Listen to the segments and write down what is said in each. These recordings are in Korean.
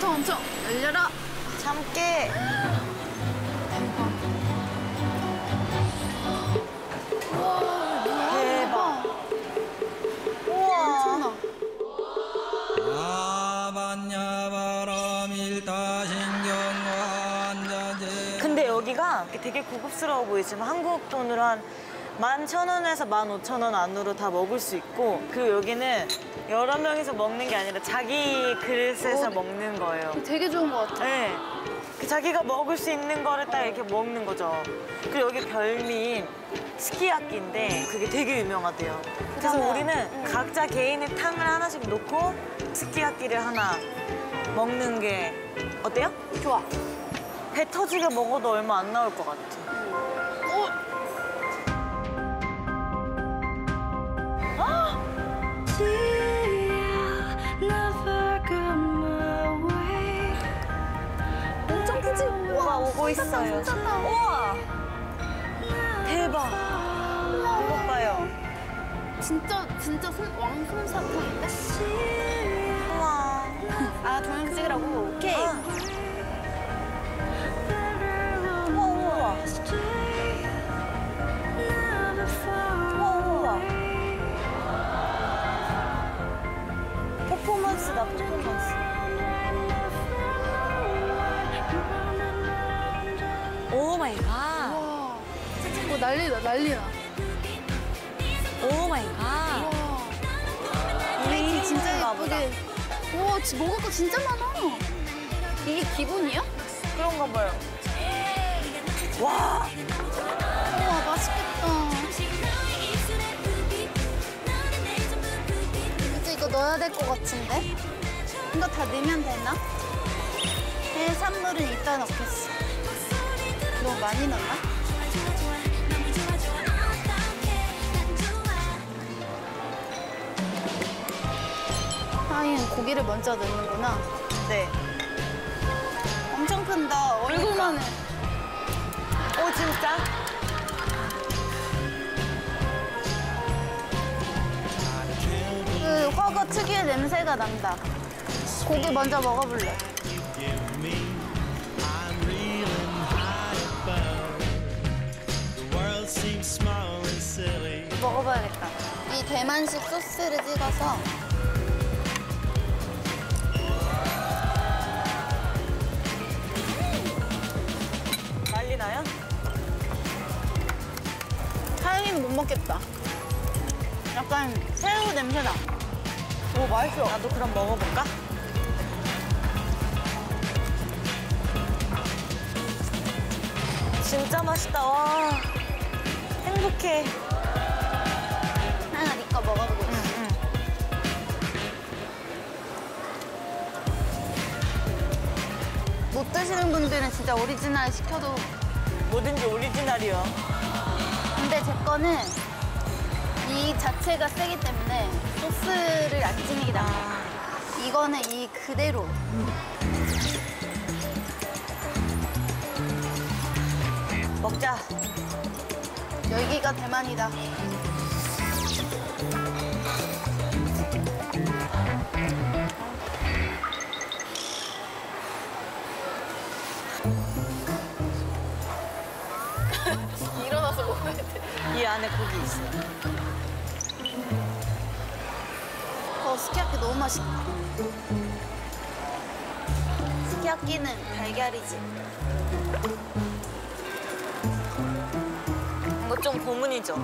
엄청 엄청 열려라. 참깨. 대박. 우와. 엄청나. 근데 여기가 되게 고급스러워 보이지만 한국 돈으로 한 11,000원에서 15,000원 안으로 다 먹을 수 있고 그리고 여기는 여러 명이서 먹는 게 아니라 자기 그릇에서 어. 먹는 거예요. 되게 좋은 것 같아. 네. 그 자기가 먹을 수 있는 거를 딱 이렇게 먹는 거죠. 그리고 여기 별미 스키야끼인데 그게 되게 유명하대요. 그래서 그러면, 우리는 응. 각자 개인의 탕을 하나씩 놓고 스키야끼를 하나 먹는 게 어때요? 좋아. 배 터지게 먹어도 얼마 안 나올 것 같아. 있어요. 우와! 대박! 이것 봐요. 진짜 진짜 손, 왕솜사탕인데? 우와. 아 동영 찍으라고? 오케이. 아. 우와, 우와. 우와, 우와. 퍼포먼스다, 퍼포먼스. My God. 와. 뭐 난리다 난리야. Oh my God. 와. 이게 진짜 보다. 예쁘게. 와 지- 먹을 거 진짜 많아. 이게 기본이야? 그런가 봐요. 와! 우와 맛있겠다. 이제 이거 넣어야 될 것 같은데? 이거 다 넣으면 되나? 해산물은 이따 넣겠어. 너무 많이 넣나? 하인 고기를 먼저 넣는구나. 네. 엄청 큰다. 얼굴만 해. 오, 진짜? 그 화거 특유의 냄새가 난다. 고기 먼저 먹어볼래. 대만식 소스를 찍어서 난리 나요? 사장님은 못 먹겠다. 약간 새우 냄새나. 오, 맛있어. 나도 그럼 먹어볼까? 진짜 맛있다. 와. 행복해. 먹어보고 있어. 못 드시는 분들은 진짜 오리지널 시켜도 뭐든지 오리지널이요. 근데 제 거는 이 자체가 세기 때문에 소스를 안 나아. 이거는 이 그대로. 먹자. 여기가 대만이다. 이 안에 고기 있어. 어, 스키야키 너무 맛있다. 스키야키는 달걀이지. 이거 좀 고문이죠.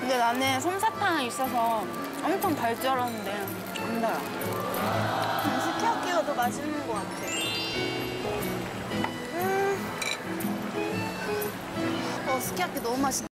근데 나는 솜사탕이 있어서 엄청 달 줄 알았는데 안 달아. 음, 스키야키가 더 맛있는 것 같아. 음. 어, 스키야키 너무 맛있다.